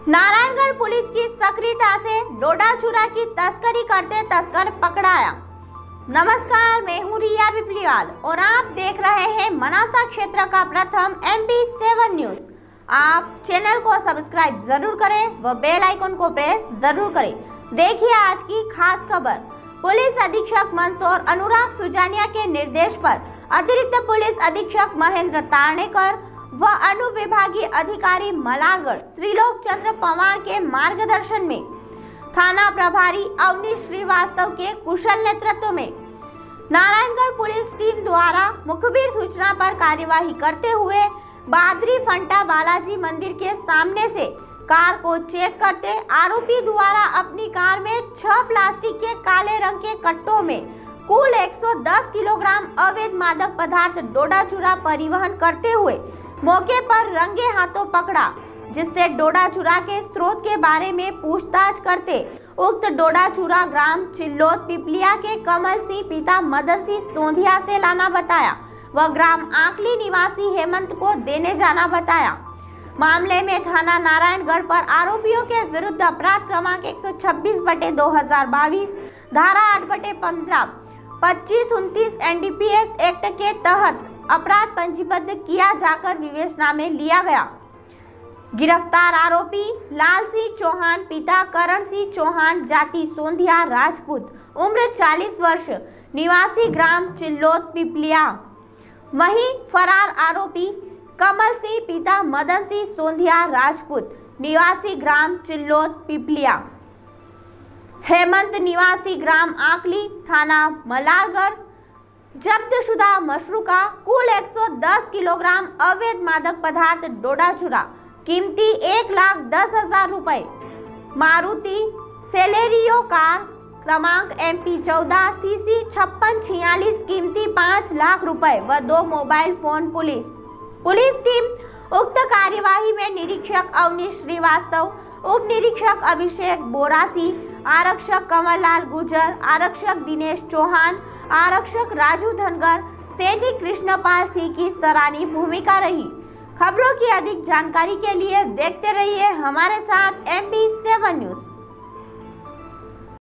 Narayangarh police की सक्रियता से डोडा चूरा की तस्करी करते तस्कर पकड़ाया। नमस्कार, मैं हूँ रिया बिपलीवाल और आप देख रहे हैं मनासा क्षेत्र का प्रथम एम बी सेवन न्यूज़। आप चैनल को सब्सक्राइब ज़रूर करें व बेल आइकन को प्रेस ज़रूर करें। देखिए आज की खास खबर। पुलिस अधीक्षक मंदसौर अनुराग सुजानिया के निर्देश पर अतिरिक्त पुलिस अधीक्षक महेंद्र तारणेकर व अनुविभागीय अधिकारी मलागढ़ त्रिलोक चंद्र पवार के मार्गदर्शन में। थाना प्रभारी अवनीश श्रीवास्तव के कुशल नेतृत्व में। नारायणगढ़ पुलिस टीम द्वारा मुखबिर सूचना पर कार्यवाही करते हुए बादरी फंटा बालाजी मंदिर के सामने से कार को चेक करते आरोपी द्वारा अपनी कार में छह प्लास्टिक के काले रंग के कट्टों में कुल 110 किलोग्राम अवैध मादक पदार्थ डोडा चूरा परिवहन करते हुए मौके पर रंगे हाथों पकड़ा, जिससे डोडा चूरा के स्रोत के बारे में पूछताछ करते उक्त डोडा चूरा ग्राम चिल्लोत पिपलिया के कमल सिंह पिता मदन सिंह सोंधिया से लाना बताया व ग्राम आंकली निवासी हेमंत को देने जाना बताया। मामले में थाना नारायणगढ़ पर आरोपियों के विरुद्ध अपराध क्रमांक 126 बटे 2022 धारा आठ बटे 15 पच्चीस उनतीस एनडीपीएस एक्ट के तहत अपराध पंजीबद्ध किया जाकर विवेचना में लिया गया। गिरफ़्तार आरोपी लाल सिंह चौहान, पिता करण सिंह चौहान, जाति सोंधिया, राजपूत, उम्र 40 वर्ष, निवासी ग्राम चिल्लोत, पिपलिया। वहीं फरार आरोपी कमल सिंह पिता मदन सिंह सोंधिया, राजपूत, निवासी ग्राम चिल्लोत, पिपलिया। हेमंत निवासी ग्राम आकली थाना मलारगढ़। जब्त शुदा मशरू का कुल 110 किलोग्राम अवैध मादक पदार्थ डोडा चूरा कीमती एक लाख दस हज़ार रुपए। मारुति सेलेरियो कार, क्रमांक एम पी चौदह सी सी छप्पन, छियालीस, कीमती पाँच लाख रुपए व दो mobile phone police. Police team उक्त कार्यवाही में निरीक्षक अवनीश श्रीवास्तव, उप निरीक्षक अभिषेक बोरासी आरक्षक कमललाल गुजर, आरक्षक दिनेश चौहान, आरक्षक राजू धनगर सैनिक कृष्णपाल सिंह की सराहनीय भूमिका रही। खबरों की अधिक जानकारी के लिए देखते रहिए हमारे साथ एम बी सेवन न्यूज़